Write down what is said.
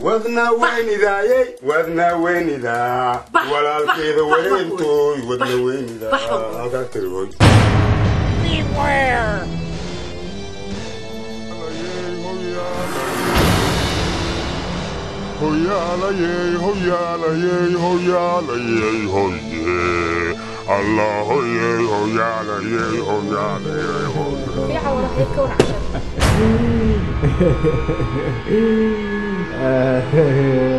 وذنا وين ذا يي وذنا وين ذا ولا الفيض وين توي وذنا وين إذا هذا تروي هيا لا يي هيا لا يي هيا لا يي هيا الله هيا هيا لا يي هيا لا يي هيا يا عوض هيك ورحمة 呃